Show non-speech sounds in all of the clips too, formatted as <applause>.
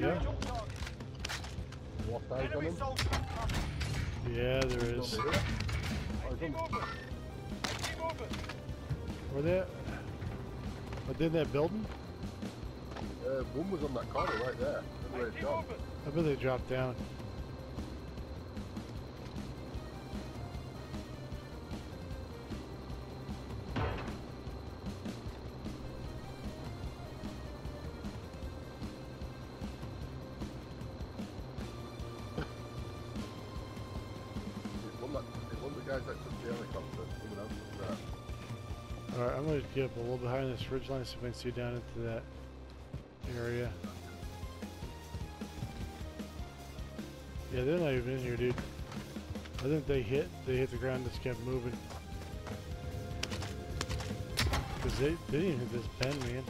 Yeah. what eyes on him? Yeah, there is. Over here. He's Keep on- moving. Keep moving. Where they at? Are they in that building? Uh, one was on that corner right there. That's where it's Keep gone. moving. I bet they dropped down. Guys that took the helicopter. Someone else took that. Alright, I'm gonna get up a little on this ridge line so we can see down into that area. Yeah, they're not even in here, dude. I think they hit, they hit the ground, just kept moving. Cause they, they didn't hit this pen, man.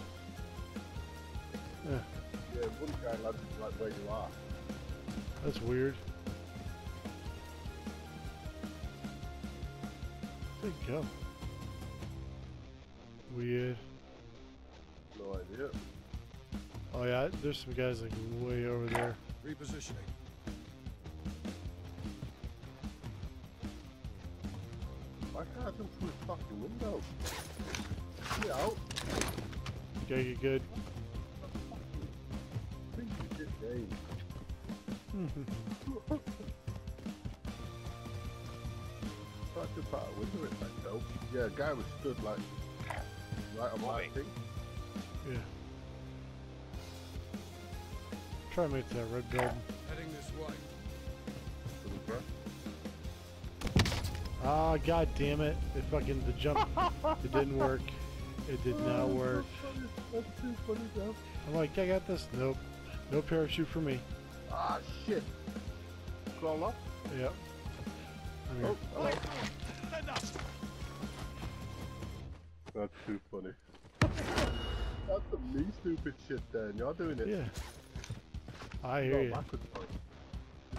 Yeah, one guy landed right where you are. that's weird. They go? Weird. No idea. Oh yeah, there's some guys like way over there. Repositioning. Why can't I jump through the fucking window? Get out. Okay, get good. Think you game. <laughs> Try to jump out a it like though. Yeah, a guy was stood like right on my thing. Yeah. Try to make that red building. Heading this way. to the breath. Ah, god damn it. It fucking, the jump, <laughs> it didn't work. It did not work. That's too funny, bro. I'm like, I got this. Nope. No parachute for me. Ah shit. Crawl up. Yep. I'm Oh, That's too funny. That's some me stupid shit then. You're doing it. Yeah. I hear you. backwards, bro.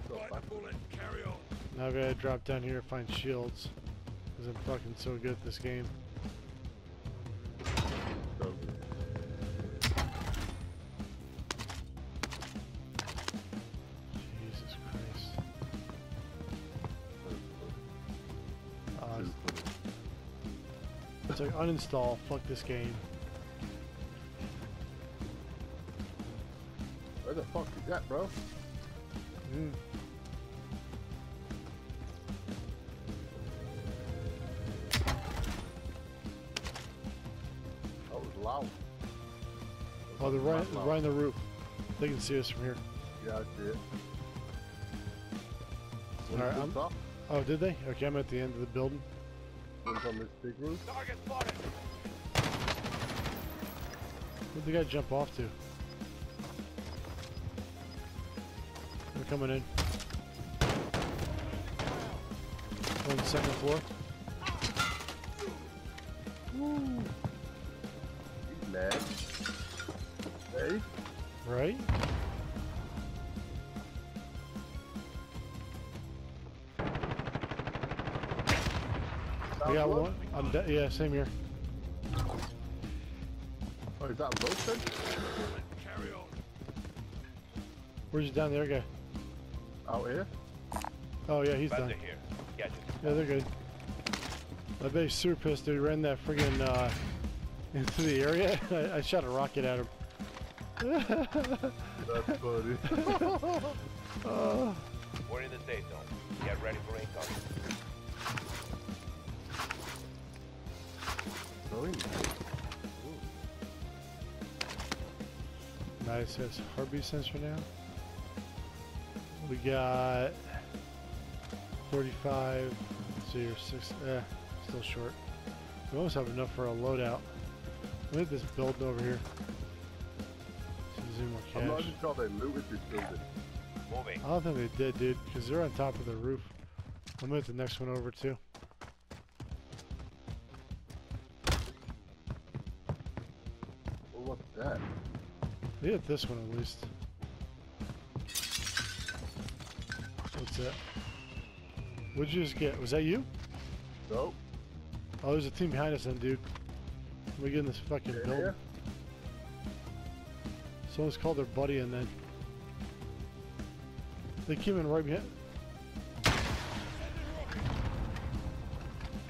Go Right bullet. Carry on. Now I gotta drop down here and find shields. Cause I'm fucking so good at this game. Uninstall. Fuck this game. Where the fuck is that, bro? Mm. That was loud. Oh, they're right, Loud. right on the roof. They can see us from here. Yeah, I see it. Alright, I'm- Oh, did they? Okay, I'm at the end of the building. One's on this big roof. Target spotted. Where'd the guy jump off to? They're coming in. On the second floor. He's mad. Hey, Right? We got one. I'm dead. Yeah, same here. Oh, is that a boat then? Carry on. Where's you down there guy? Out here? Oh yeah, he's done. Bandit here. Gadget. Yeah, they're good. I bet he's super pissed. They ran that friggin' uh, <laughs> into the area. <laughs> I, I shot a rocket at him. <laughs> That's funny. We're in the safe zone. Get ready for incoming. Going. Nice. Has heartbeat sensor now. We got 45. So you're six. Eh, still short. We almost have enough for a loadout. Look at this building over here. See if there's I'm not cash. even sure they looted this building. Moving. I don't think they did, dude, because they're on top of the roof. I'm at the next one over too. That? They hit this one at least. What's that? What'd you just get? Was that you? No. Oh, there's a team behind us then, dude. We get in this fucking Okay, building. Someone's called their buddy and then they came in right behind.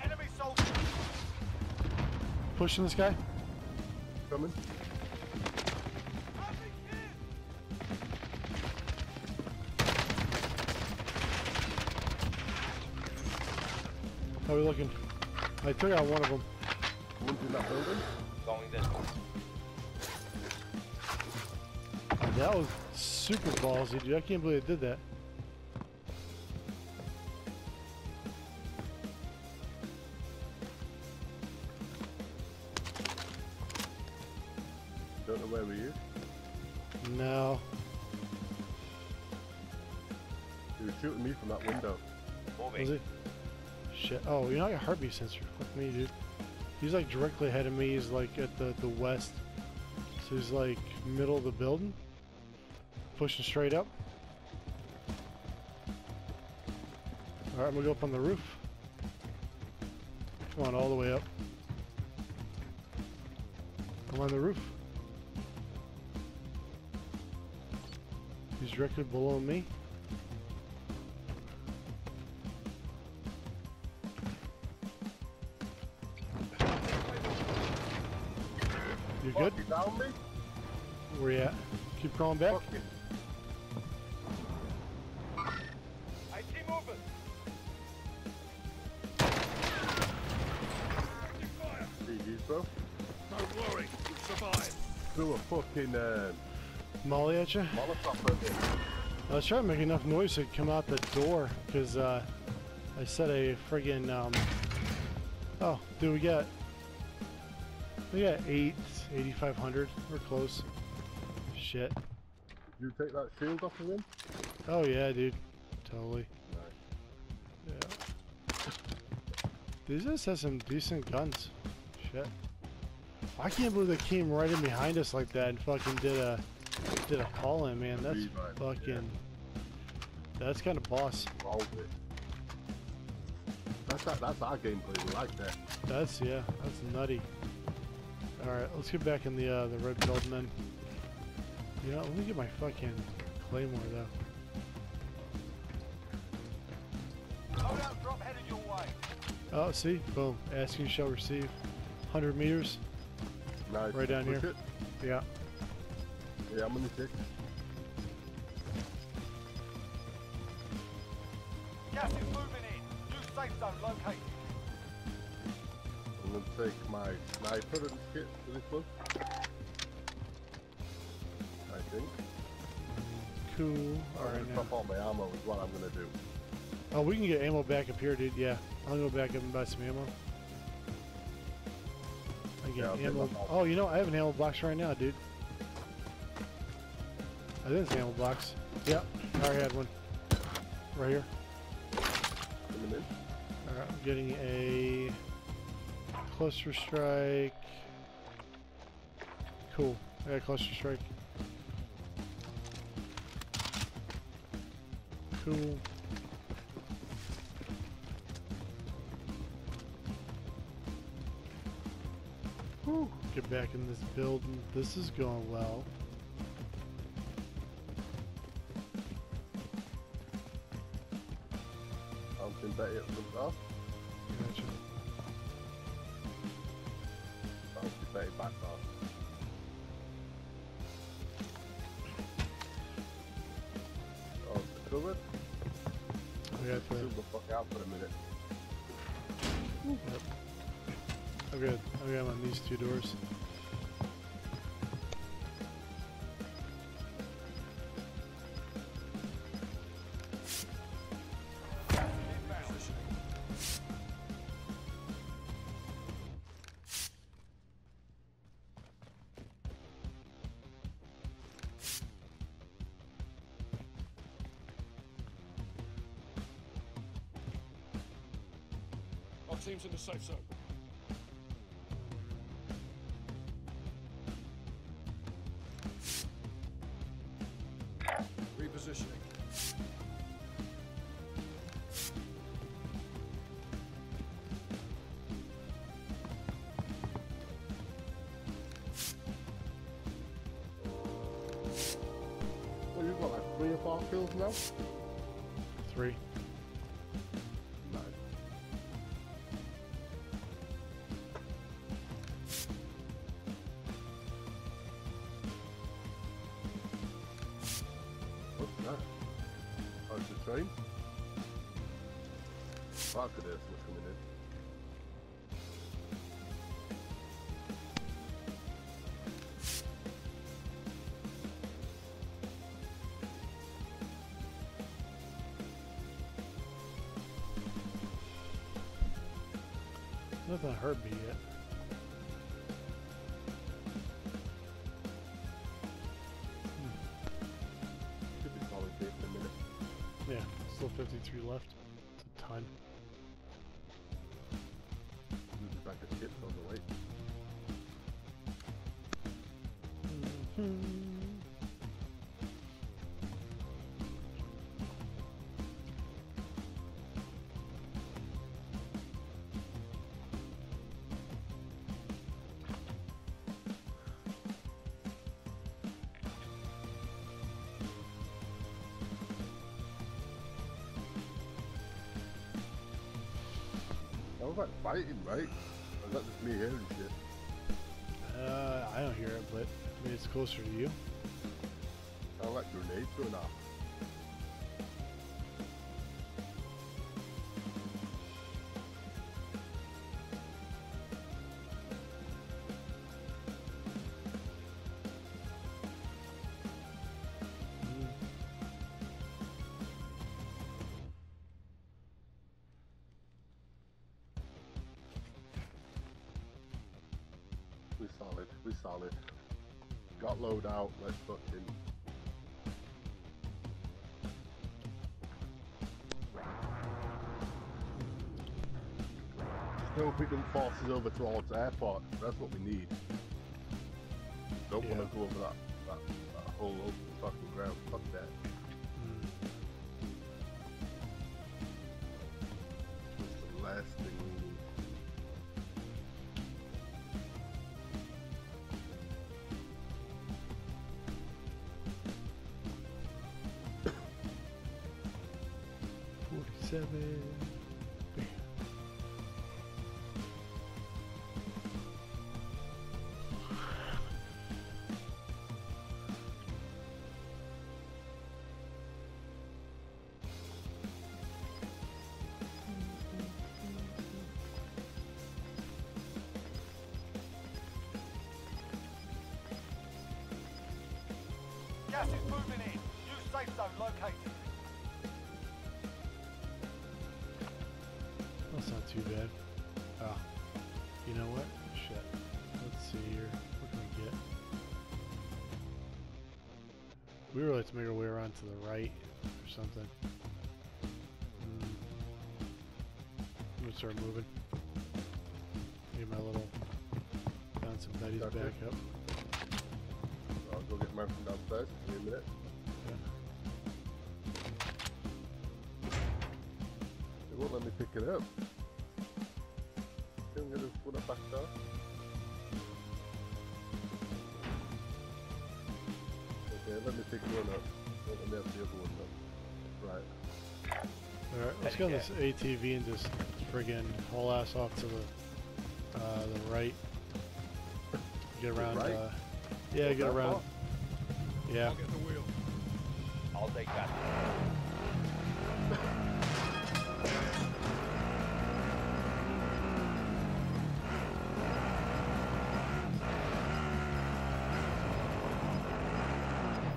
Enemy soldier. Pushing this guy. Coming. How are we looking? I took out one of them. One's in that building. Going this way. That was super ballsy, dude. I can't believe I did that. Don't know where he is. No. He was shooting me from that window. Moving. Shit. Oh, you know, I got heartbeat sensor. Fuck me, dude. He's like directly ahead of me. He's like at the, the west. So he's like middle of the building. Pushing straight up. Alright, I'm gonna go up on the roof. Come on, all the way up. I'm on the roof. He's directly below me. Good? Fuck, you? Where you at? Keep crawling back? I see movement. GG's, bro. Don't worry, we'll survive. Threw a fucking um, Molly at you? Molotov. I was trying to make enough noise to come out the door because uh, I set a friggin' um. Oh, do we got we got eight eighty five hundred. We're close. Shit. Did you take that shield off of him? Oh yeah, dude. Totally. Nice. Yeah. These guys have some decent guns. Shit. I can't believe they came right in behind us like that and fucking did a did a call in, man. That's Revive, fucking. That's kind of boss. That's that, that's our gameplay. We like that. That's yeah, that's nutty. All right, let's get back in the uh, the red building then. You know, let me get my fucking claymore though. Drop your way. Oh, see, boom. Asking shall receive. 100 meters. Nice. Right down Push here. it. Yeah. Yeah, I'm on the six. I'm gonna take my sniper and this one. I think. Cool. I'm All right gonna top all my ammo is what I'm gonna do. Oh, we can get ammo back up here, dude. Yeah, I'll go back up and buy some ammo. I get I'll ammo. Oh, you know, I have an ammo box right now, dude. I think it's an ammo box. Yep, I already had one. Right here. In a minute. Alright, I'm getting a cluster strike. Cool. I got a cluster strike. Cool. Whew. Get back in this building. This is going well. Something better at the off. Gotcha. Something better back off. Oh, it's covered? I got the. Chill the fuck out for a minute. Yep. I'm good. I'm good on these two doors. Team's in the safe zone. Fuck it is, what's coming in. Nothing hurt me yet. Was like fighting, right? Or is that just me hearing shit? Uh, I don't hear it, but It's closer to you. Sound like grenades going off. Still picking forces over towards airport. That's what we need. Don't Yeah. want to go over that, that, that whole open fucking ground. Fuck that. Mm. That's the last thing Gas is moving in. New safe zone located. That's not too bad. Ah, you know what? Shit. Let's see here. What can we get? We really have to make our way around to the right or something. Mm. I'm gonna start moving. Get my little Bouncing Betty's back up. I'll go get mine from downstairs. Give me a minute. They won't let me pick it up. I'm gonna put it back down. Okay, let me pick one up. Don't let me have the other one up. Right. Alright, let's go on this ATV and just friggin' haul ass off to the uh, the right. Get around. right? Uh, yeah, get around. far? Yeah. I'll get the wheel. I'll take that.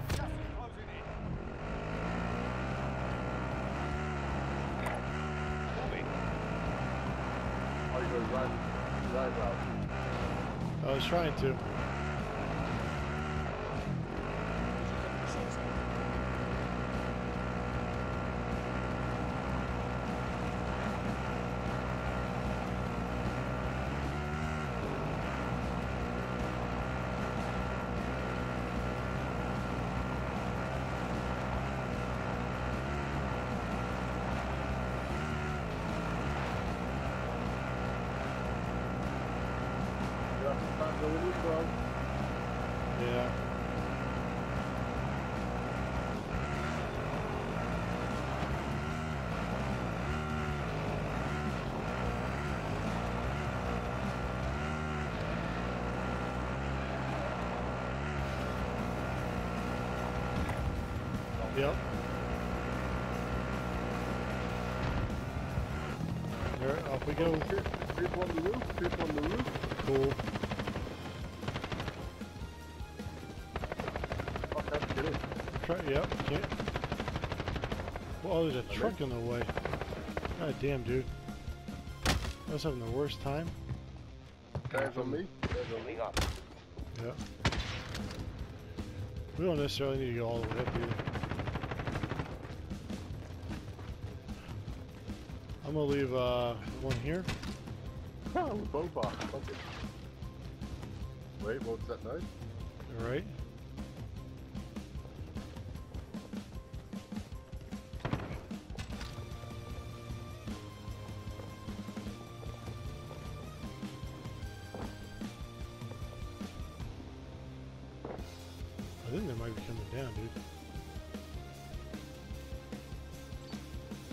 Gas is closing in. Moving. You go right, right route. I was trying to. We go. Shit, People on the roof, people on the roof. Cool. Fuck, I'm kidding. Try, yep, can't. Well, there's a truck in the way. God damn, dude. I was having the worst time. Guys on me. Guys on me. Up. Yep. We don't necessarily need to go all the way up either. I'm gonna leave uh, one here. Oh, off. Fuck. Wait, what's that noise? Alright. I think they might be coming down, dude.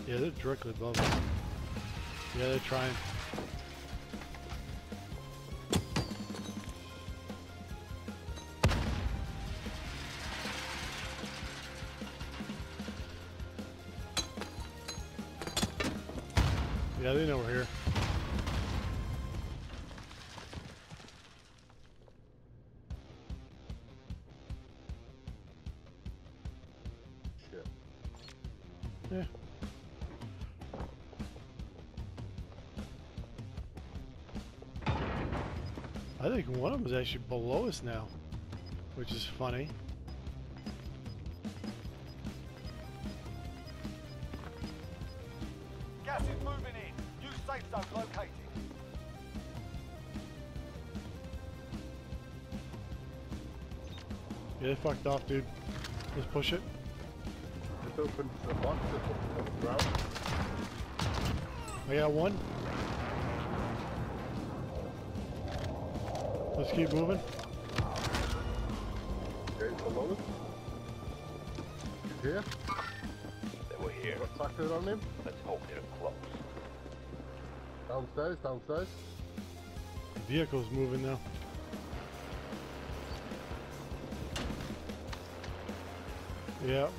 Yeah, they're directly above us. Yeah, they're trying. Yeah, they know we're here. Is actually below us now, which is funny. Gas is moving in. New safe zone located. Yeah, they fucked off, dude. Let's push it. Just open the box that's up on the ground. I got one. Let's keep moving. Okay, below us. He's here. They were here. Got tracker on him. Let's hope they're close. Downstairs, downstairs. The vehicle's moving now. Yeah.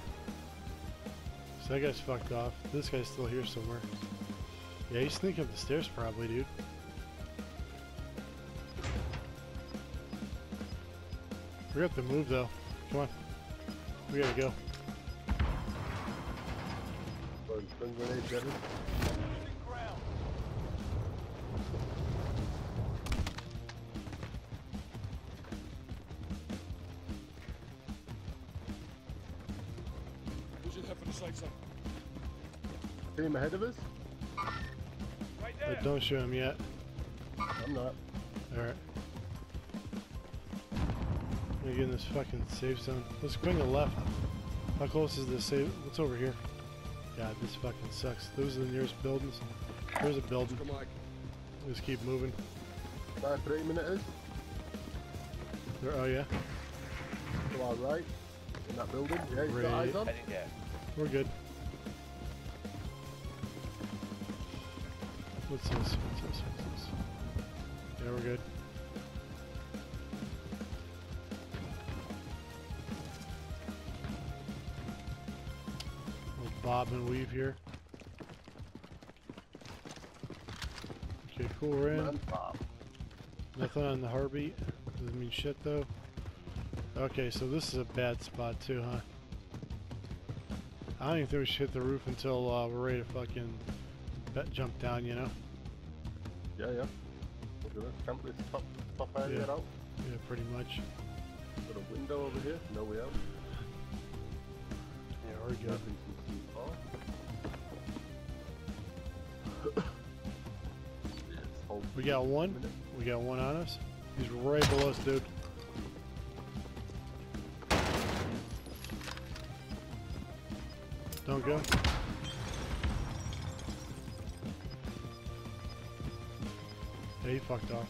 So that guy's fucked off. This guy's still here somewhere. Yeah, he's sneaking up the stairs probably, dude. We have to move though. Come on. We gotta go. Throwing stun grenades at him. Losing ground. We should head for the safe zone. Team ahead of us. Right But don't show him yet. I'm not. Alright. Let me get in this fucking safe zone. Let's go to the left. How close is this safe? What's over here? God, this fucking sucks. Those are the nearest buildings. There's a building. Come on. Let's keep moving. Sniper three minutes. There, oh yeah, To our right. In that building. Yeah, he's got Right. eyes on. We're good. What's this? What's this? What's this? Yeah, we're good. Bob and weave here. Okay, cool, we're in. Nothing on the heartbeat. Doesn't mean shit though. Okay, so this is a bad spot too, huh? I don't even think we should hit the roof until uh, we're ready to fucking bet jump down, you know? Yeah, yeah. Look at this. Top, top area Yeah. out. Yeah, pretty much. Got a window over here. No, we haven't. Yeah, we're good. Hold We got one. We got one on us. He's right below us, dude. Don't go. Yeah, he fucked off.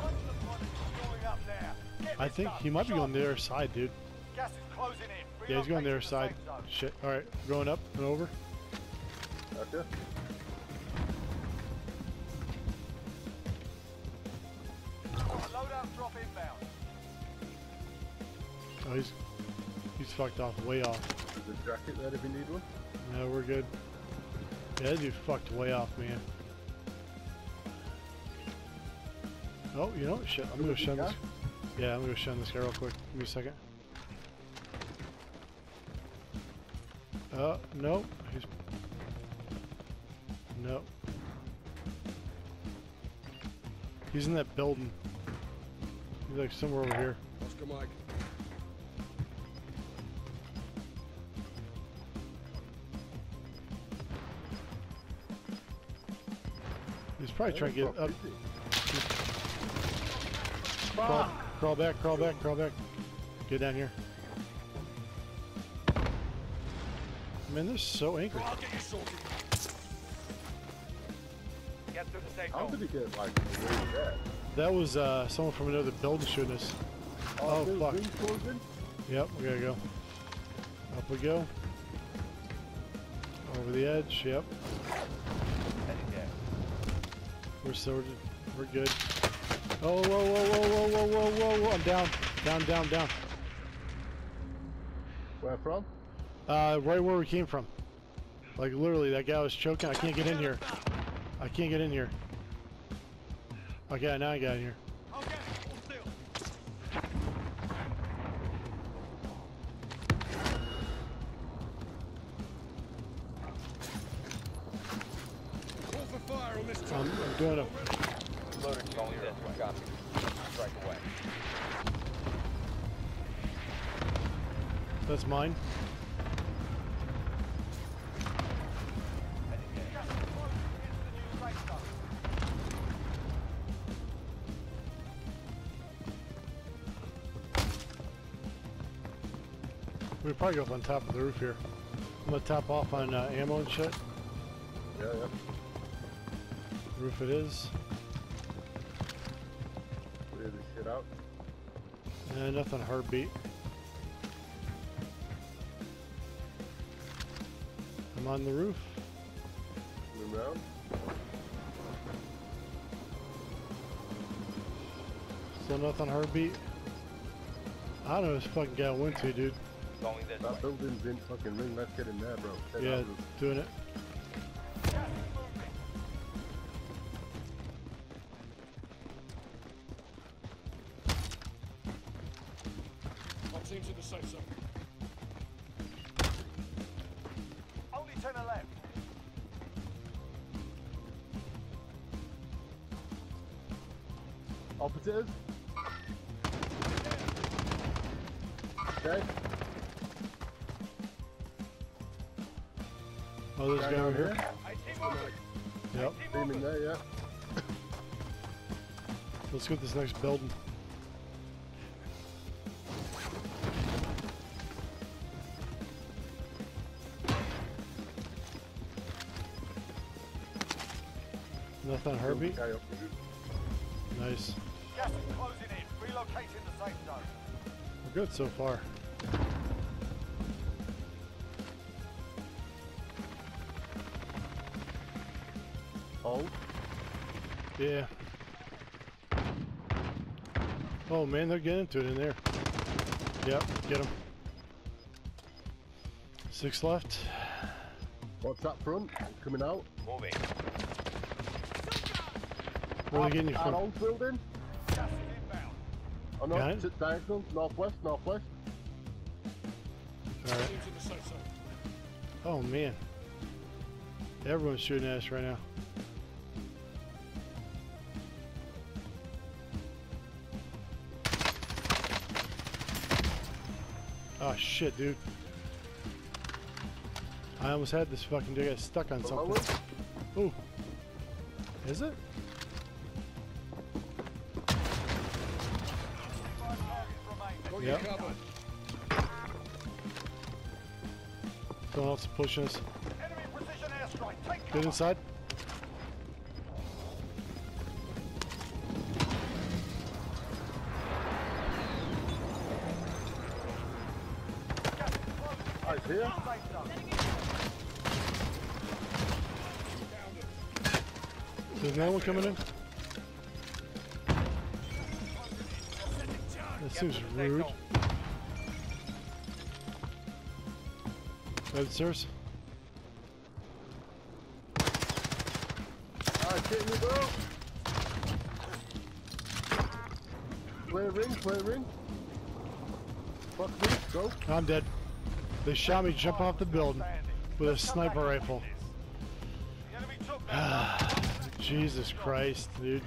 Watch the front. It's going up there. Get I think he might be going Sharp. the other side, dude. Gas is closing in. Yeah, he's going the other side. Shit. Alright, going up and over. Okay. He's fucked off, way off. A jacket there if you need one. No, we're good. Yeah, that dude fucked way off, man. Oh, you know what? Shit, I'm gonna shun this. Yeah, I'm gonna go shun this guy real quick. Give me a second. Uh, no. He's. No. He's in that building. He's like somewhere over here. Oscar Mike. Probably trying to get up. Crawl, crawl back, crawl back, crawl back. Get down here. Man, they're so angry. I'll get you sorted. Get through the safe How did he get like away there? That was uh, someone from another building shooting us. Oh, the fuck. Yep, we gotta go. Up we go. Over the edge, yep. We're sorted. We're good. Oh, whoa, whoa, whoa, whoa, whoa, whoa, whoa, I'm down. Down, down, down. Where from? Uh, right where we came from. Like, literally, that guy was choking. I can't get in here. I can't get in here. Okay, now I got in here. Loader going this way. Copy. Strike away. That's mine. Heading there. Gas is closing into the new safe zone. We could probably go up on top of the roof here. I'm gonna top off on uh, ammo and shit. Yeah, yeah. Roof it is. Uh, nothing heartbeat. I'm on the roof. Coming round. Still nothing heartbeat. I don't know this fucking guy went to, dude. Going this That way. building's in fucking ring. Let's get in there, bro. Take Yeah, doing it. Okay. Oh, there's a guy over here. Yep. Beaming there, yeah. Let's get this next building. Nothing on Herbie? Nice. Gas is closing in. Relocating the safe zone. We're good so far. Oh? Yeah. Oh man, they're getting to it in there. Yep, get them. Six left. What's that front? Coming out. Moving. Where are they getting you Our from? old building. Gas is inbound. Oh no, Behind? sit diagonal. Northwest, northwest. Alright. Team's in the safe zone. Oh man. Everyone's shooting at us right now. Oh shit, dude. I almost had this fucking dude get stuck on Below something. us. Ooh. Is it? Yep. Someone else pushing us. Get inside. Here. There's one coming in. That seems rude. Downstairs. Ah, get me, bro. Play a ring, play a ring. Fuck me, go. I'm dead. They shot me jump off the building with a sniper rifle. finish this. The enemy took <sighs> that. Jesus Christ, dude.